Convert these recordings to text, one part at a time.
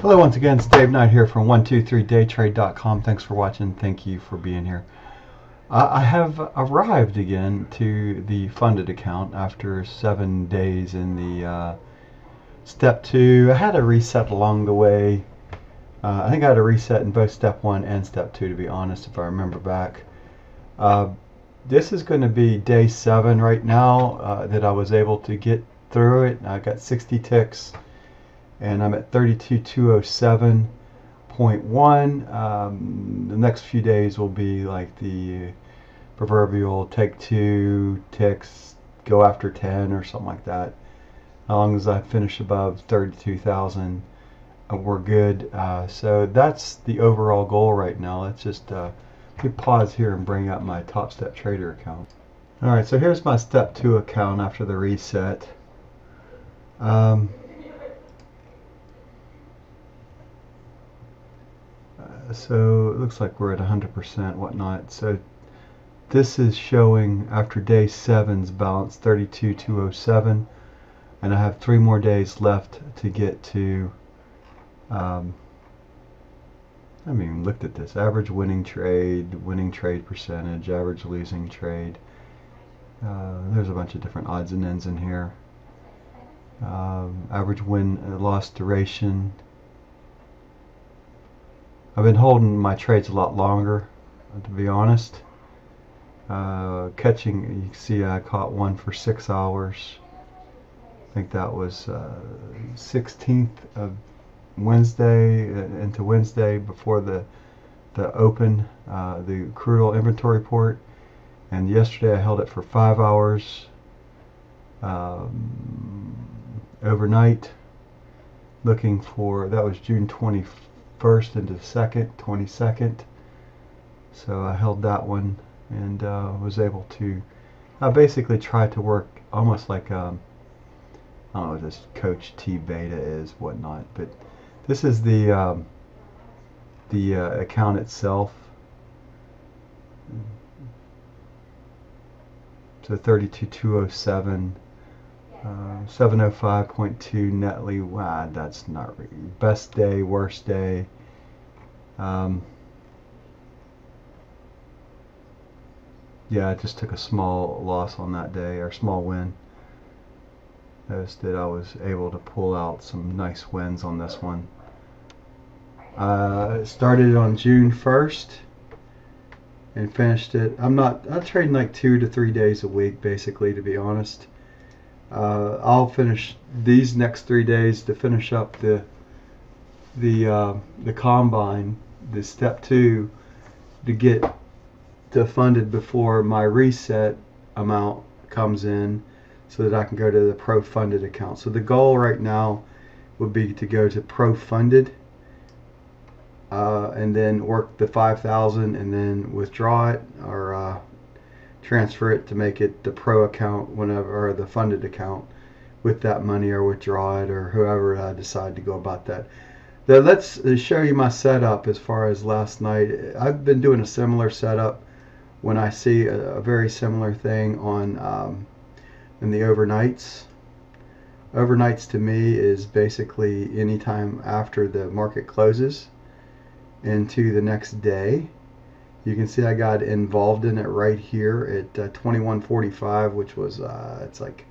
Hello once again, it's Dave Knight here from 123daytrade.com. Thanks for watching. Thank you for being here. I have arrived again to the funded account after seven days in the uh, step two. I had a reset along the way. Uh, I think I had a reset in both step one and step two to be honest if I remember back. Uh, this is going to be day seven right now uh, that I was able to get through it. I got 60 ticks and I'm at 32207.1. Um, the next few days will be like the proverbial take two ticks, go after 10 or something like that. As long as I finish above 32,000, uh, we're good. Uh, so that's the overall goal right now. Let's just uh, pause here and bring up my Top Step Trader account. All right, so here's my step two account after the reset. Um, so it looks like we're at 100% whatnot. So this is showing after day 7's balance 32207 and I have three more days left to get to um, I mean looked at this. Average winning trade winning trade percentage average losing trade. Uh, there's a bunch of different odds and ends in here. Um, average win uh, loss duration I've been holding my trades a lot longer, to be honest. Uh, catching, you can see I caught one for six hours. I think that was uh, 16th of Wednesday uh, into Wednesday before the the open, uh, the crude oil inventory report. And yesterday I held it for five hours um, overnight, looking for that was June 24th first into second, 22nd. So I held that one and uh, was able to. I basically tried to work almost like um, I don't know what this Coach T Beta is, whatnot, but this is the um, the uh, account itself. So 32207. Uh, 705.2 netly. Wow, that's not best day, worst day. Um, yeah, I just took a small loss on that day, or small win. Noticed that I was able to pull out some nice wins on this one. Uh, started on June 1st and finished it. I'm not, I'm trading like two to three days a week, basically, to be honest. Uh, I'll finish these next three days to finish up the the uh, the combine, the step two, to get to funded before my reset amount comes in, so that I can go to the pro funded account. So the goal right now would be to go to pro funded. Uh, and then work the 5000 and then withdraw it or uh, transfer it to make it the pro account whenever or the funded account with that money or withdraw it or whoever I decide to go about that. Now let's show you my setup as far as last night. I've been doing a similar setup when I see a, a very similar thing on um, in the overnights. Overnights to me is basically anytime after the market closes into the next day you can see I got involved in it right here at uh, 2145 which was uh, it's like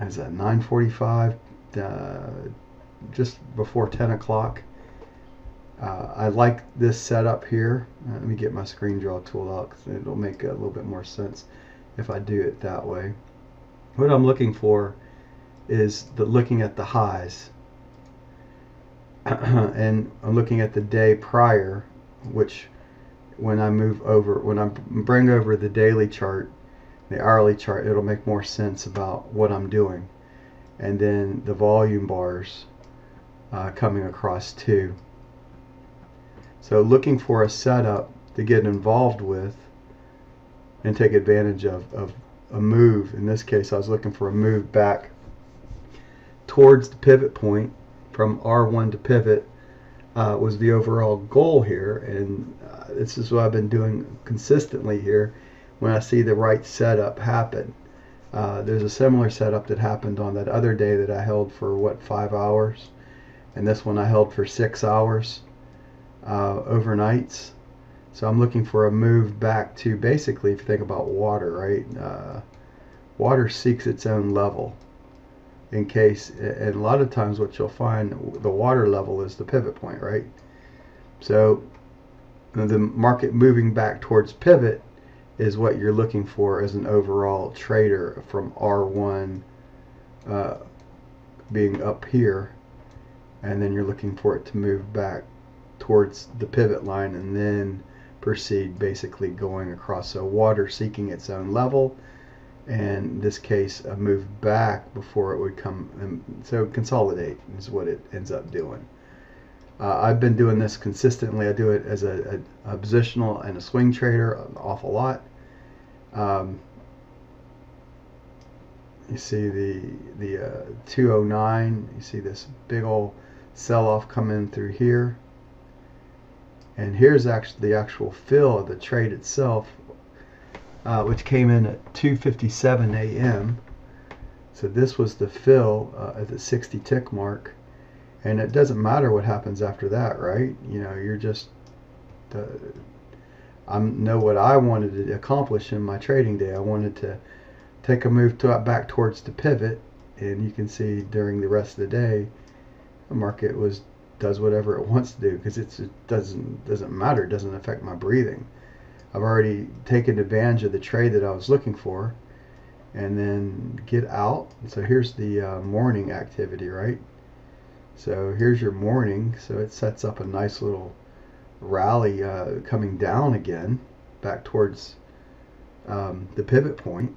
is that 945 uh, just before 10 o'clock. Uh, I like this setup here. Uh, let me get my screen draw tool out because it'll make a little bit more sense if I do it that way. What I'm looking for is the looking at the highs. And I'm looking at the day prior which when I move over, when I bring over the daily chart, the hourly chart, it'll make more sense about what I'm doing. And then the volume bars uh, coming across too. So looking for a setup to get involved with and take advantage of, of a move. In this case, I was looking for a move back towards the pivot point from R1 to pivot uh, was the overall goal here. And uh, this is what I've been doing consistently here when I see the right setup happen. Uh, there's a similar setup that happened on that other day that I held for what five hours and this one I held for six hours uh, overnights. So I'm looking for a move back to basically, if you think about water, right? Uh, water seeks its own level in case, and a lot of times what you'll find, the water level is the pivot point, right? So the market moving back towards pivot is what you're looking for as an overall trader from R1 uh, being up here and then you're looking for it to move back towards the pivot line and then proceed basically going across so water seeking its own level in this case a move back before it would come and so consolidate is what it ends up doing. Uh, I've been doing this consistently. I do it as a, a, a positional and a swing trader an awful lot. Um, you see the the uh, 209 you see this big old sell-off coming through here. And here's actually the actual fill of the trade itself uh, which came in at 2:57 a.m. So this was the fill uh, at the 60 tick mark, and it doesn't matter what happens after that, right? You know, you're just uh, I know what I wanted to accomplish in my trading day. I wanted to take a move to, back towards the pivot, and you can see during the rest of the day, the market was does whatever it wants to do because it doesn't doesn't matter. It doesn't affect my breathing. I've already taken advantage of the trade that I was looking for, and then get out. So here's the uh, morning activity, right? So here's your morning. So it sets up a nice little rally uh, coming down again back towards um, the pivot point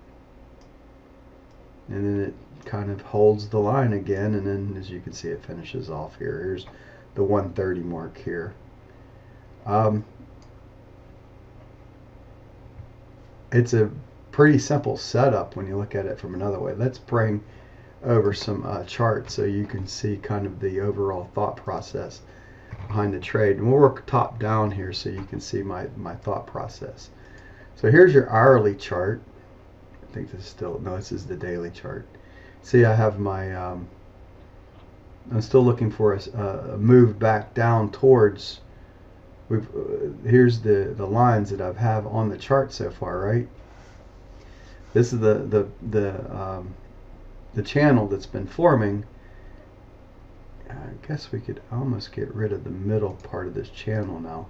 and then it kind of holds the line again and then as you can see it finishes off here here's the 130 mark here um, it's a pretty simple setup when you look at it from another way. Let's bring over some uh, charts so you can see kind of the overall thought process behind the trade. And we'll work top down here so you can see my my thought process. So here's your hourly chart. I think this is still, no, this is the daily chart. See, I have my, um, I'm still looking for a, a move back down towards, we've, uh, here's the, the lines that I've have on the chart so far, right? This is the, the, the, um, the channel that's been forming. I guess we could almost get rid of the middle part of this channel now.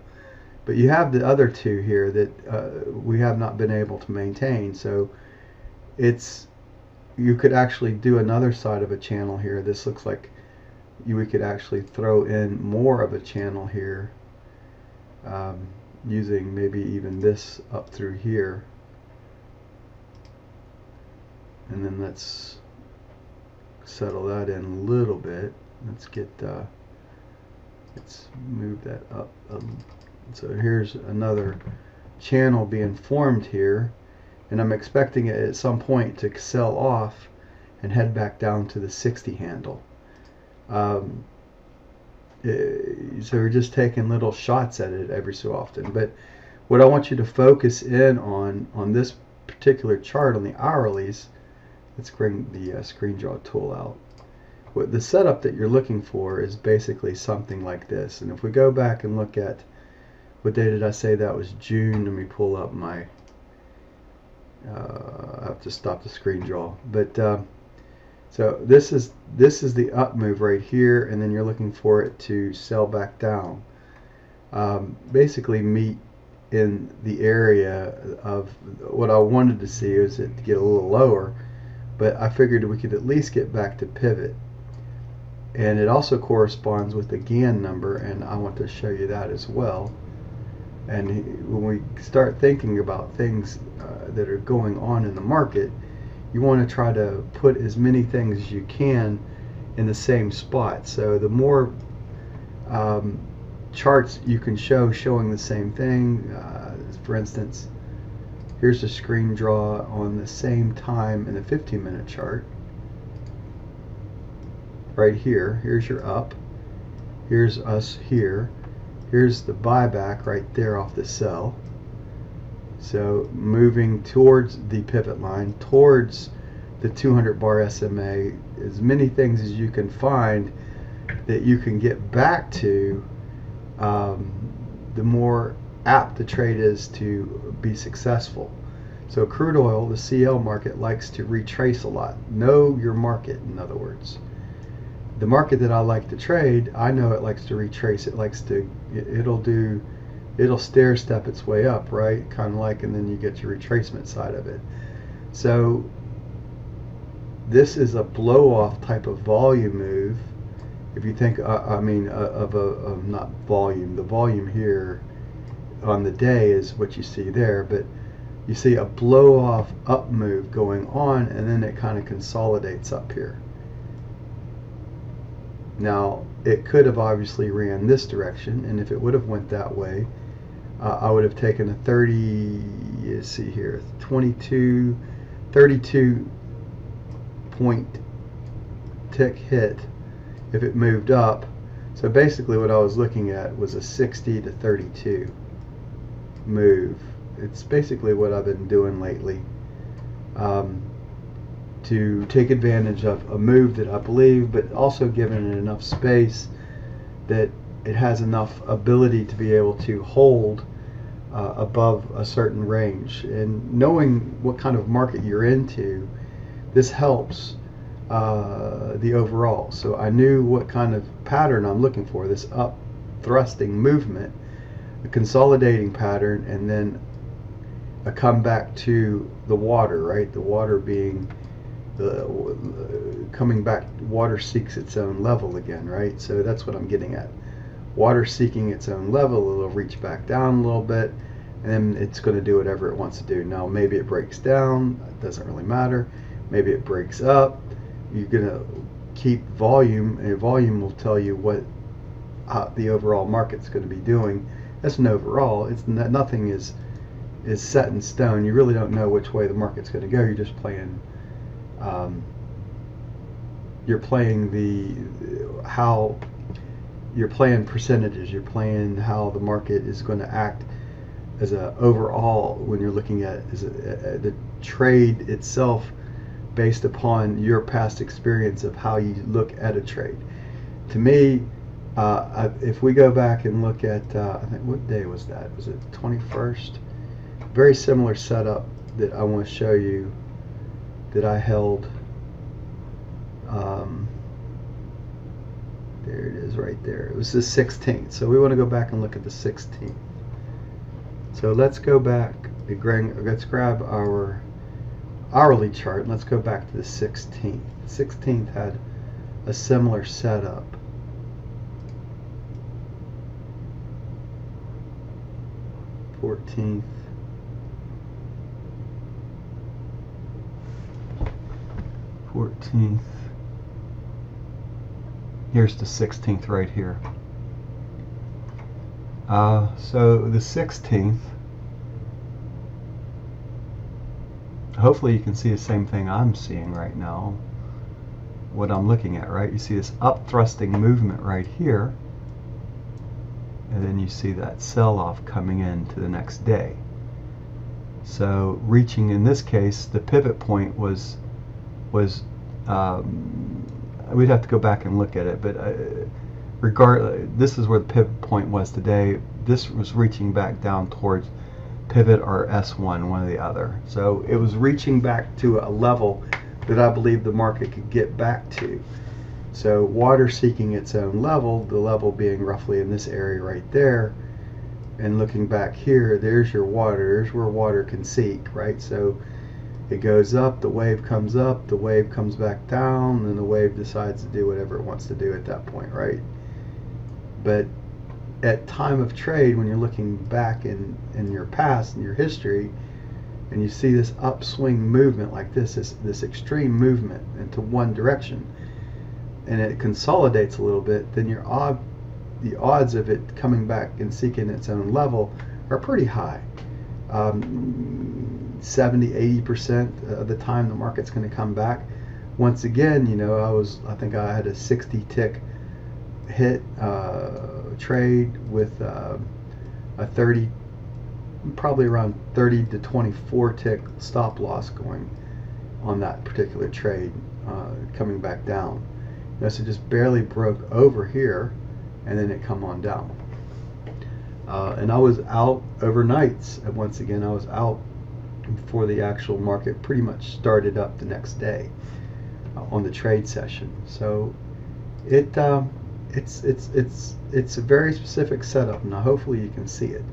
But you have the other two here that uh, we have not been able to maintain. So it's you could actually do another side of a channel here this looks like you we could actually throw in more of a channel here um, using maybe even this up through here. And then let's settle that in a little bit. Let's get uh, let's move that up um, so here's another channel being formed here. And I'm expecting it at some point to sell off and head back down to the 60 handle. Um, so we're just taking little shots at it every so often. But what I want you to focus in on on this particular chart on the hourlies, let's bring the uh, screen draw tool out. What the setup that you're looking for is basically something like this. And if we go back and look at what day did I say that was June? Let me pull up my uh, I have to stop the screen draw. But uh, so this is this is the up move right here, and then you're looking for it to sell back down. Um, basically, meet in the area of what I wanted to see is it to get a little lower, but I figured we could at least get back to pivot. And it also corresponds with the Gann number, and I want to show you that as well. And when we start thinking about things uh, that are going on in the market, you want to try to put as many things as you can in the same spot. So the more um, charts you can show showing the same thing, uh, for instance, here's a screen draw on the same time in the 15 minute chart. Right here, here's your up, here's us here here's the buyback right there off the sell so moving towards the pivot line towards the 200 bar SMA as many things as you can find that you can get back to, um, the more apt the trade is to be successful. So crude oil, the CL market likes to retrace a lot. Know your market, in other words. The market that I like to trade, I know it likes to retrace. It likes to, it'll do, it'll stair step its way up, right? Kind of like, and then you get your retracement side of it. So this is a blow off type of volume move. If you think, uh, I mean, uh, of a of not volume, the volume here on the day is what you see there, but you see a blow off up move going on and then it kind of consolidates up here. Now it could have obviously ran this direction and if it would have went that way uh, I would have taken a 30 you see here 22 32 point tick hit if it moved up. So basically what I was looking at was a 60 to 32 move. It's basically what I've been doing lately um, to take advantage of a move that I believe, but also giving it enough space that it has enough ability to be able to hold uh, above a certain range. And knowing what kind of market you're into, this helps uh, the overall. So I knew what kind of pattern I'm looking for, this up thrusting movement, a consolidating pattern, and then a comeback to the water, right? The water being the coming back. Water seeks its own level again, right? So that's what I'm getting at. Water seeking its own level, it'll reach back down a little bit, and then it's going to do whatever it wants to do. Now, maybe it breaks down. It doesn't really matter. Maybe it breaks up. You're going to keep volume, and volume will tell you what uh, the overall market's going to be doing. That's an overall. It's nothing is is set in stone. You really don't know which way the market's going to go. You're just playing. Um, you're playing the how you're playing percentages. You're playing how the market is going to act as a overall when you're looking at is the trade itself based upon your past experience of how you look at a trade. To me, uh, if we go back and look at, uh, I think what day was that? Was it 21st? very similar setup that I want to show you that I held um, there it is right there. It was the 16th so we want to go back and look at the 16th so let's go back let's grab our hourly chart and let's go back to the 16th 16th had a similar setup. 14th 14th. Here's the 16th right here. Uh, so the 16th, hopefully you can see the same thing I'm seeing right now, what I'm looking at, right? You see this up thrusting movement right here, and then you see that sell-off coming in to the next day. So reaching, in this case, the pivot point was was um, we'd have to go back and look at it, but uh, this is where the pivot point was today. This was reaching back down towards pivot or S1, one or the other. So it was reaching back to a level that I believe the market could get back to. So water seeking its own level, the level being roughly in this area right there. And looking back here, there's your water. There's where water can seek, right? So it goes up, the wave comes up, the wave comes back down, and the wave decides to do whatever it wants to do at that point, right? But at time of trade, when you're looking back in, in your past, in your history, and you see this upswing movement like this, this, this extreme movement into one direction, and it consolidates a little bit, then your odd, the odds of it coming back and seeking its own level are pretty high. Um, 70, 80% of the time the market's going to come back. Once again, you know, I was, I think I had a 60 tick hit uh, trade with uh, a 30, probably around 30 to 24 tick stop loss going on that particular trade uh, coming back down. Notice it just barely broke over here, and then it come on down. Uh, and I was out overnights. And once again, I was out before the actual market pretty much started up the next day uh, on the trade session. So it um, it's it's it's it's a very specific setup. Now, hopefully, you can see it.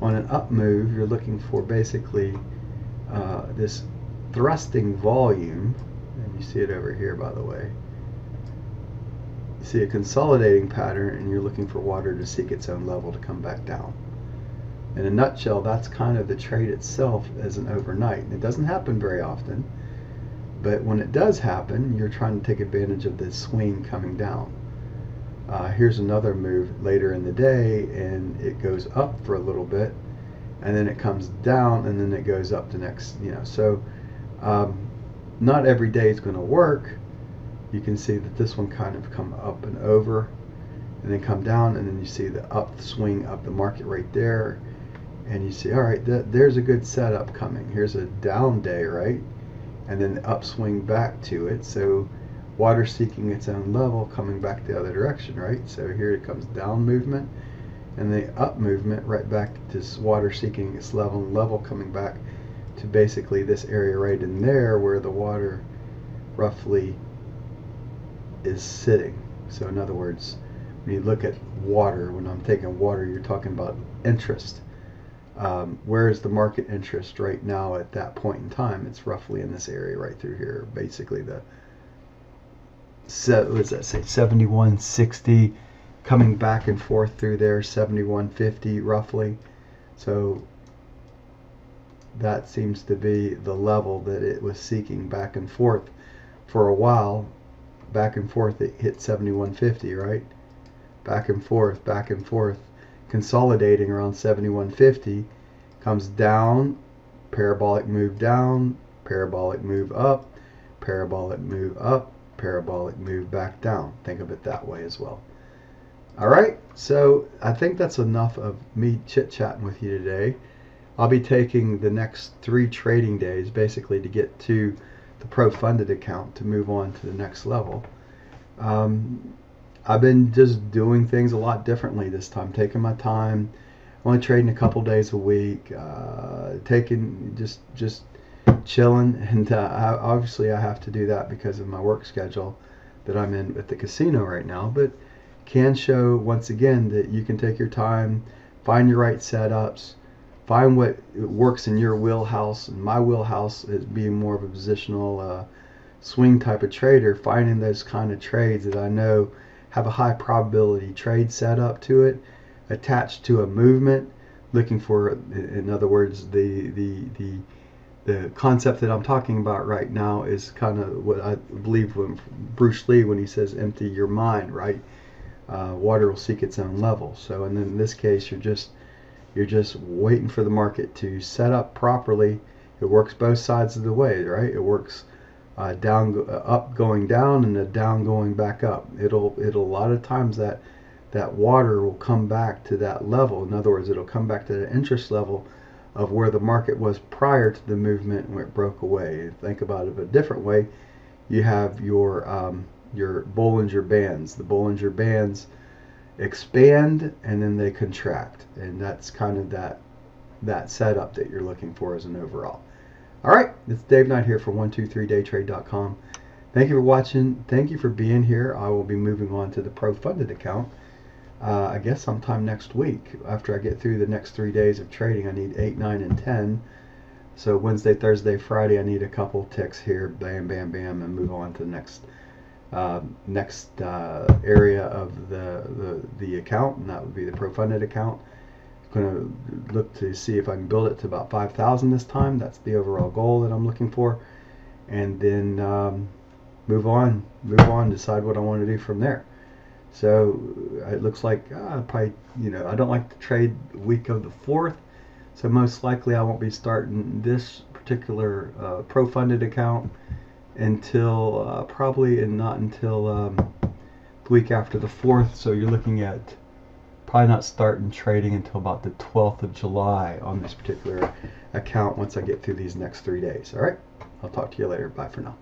On an up move, you're looking for basically uh, this thrusting volume, and you see it over here, by the way. You see a consolidating pattern, and you're looking for water to seek its own level to come back down. In a nutshell, that's kind of the trade itself as an overnight. And it doesn't happen very often, but when it does happen, you're trying to take advantage of this swing coming down. Uh, here's another move later in the day, and it goes up for a little bit, and then it comes down, and then it goes up the next, you know. So, um, not every day is going to work, you can see that this one kind of come up and over and then come down and then you see the up swing of the market right there and you see all right th there's a good setup coming here's a down day right and then the upswing back to it so water seeking its own level coming back the other direction right so here it comes down movement and the up movement right back to this water seeking its level and level coming back to basically this area right in there where the water roughly is sitting. So in other words, when you look at water, when I'm taking water, you're talking about interest. Um, where is the market interest right now at that point in time? It's roughly in this area right through here. Basically, the what does that say? 7160 coming back and forth through there, 7150 roughly. So that seems to be the level that it was seeking back and forth for a while back and forth it hit 7150 right back and forth back and forth consolidating around 7150 comes down parabolic move down parabolic move up parabolic move up parabolic move back down. Think of it that way as well. All right so i think that's enough of me chit chatting with you today. I'll be taking the next three trading days basically to get to the pro funded account to move on to the next level. Um, I've been just doing things a lot differently this time, taking my time, only trading a couple days a week, uh, taking just just chilling, and uh, I, obviously I have to do that because of my work schedule that I'm in at the casino right now. But can show once again that you can take your time, find your right setups, find what works in your wheelhouse. And my wheelhouse is being more of a positional uh, swing type of trader, finding those kind of trades that I know have a high probability trade set up to it, attached to a movement, looking for, in other words, the the the the concept that I'm talking about right now is kind of what I believe when Bruce Lee when he says empty your mind, right? Uh, water will seek its own level. So, and then in this case, you're just you're just waiting for the market to set up properly. It works both sides of the way, right? It works uh, down, uh, up going down, and a down going back up. It'll, it'll a lot of times that that water will come back to that level. In other words, it'll come back to the interest level of where the market was prior to the movement when it broke away. Think about it a different way. You have your um, your Bollinger Bands. The Bollinger Bands expand and then they contract and that's kind of that that setup that you're looking for as an overall all right it's dave knight here for 123daytrade.com thank you for watching. Thank you for being here. I will be moving on to the pro funded account uh, i guess sometime next week. After i get through the next three days of trading i need 8 9 and 10 so wednesday thursday friday i need a couple ticks here bam bam bam and move on to the next uh, next uh, area of the, the, the account, and that would be the ProFunded account. To look to see if I can build it to about 5,000 this time. That's the overall goal that I'm looking for. And then um, move on, move on, decide what I want to do from there. So it looks like uh, probably, you know, I don't like to trade week of the 4th. So most likely I won't be starting this particular uh, pro-funded account until uh, probably and not until um, the week after the 4th. So you're looking at probably not starting trading until about the 12th of July on this particular account once I get through these next three days. All right, I'll talk to you later. Bye for now.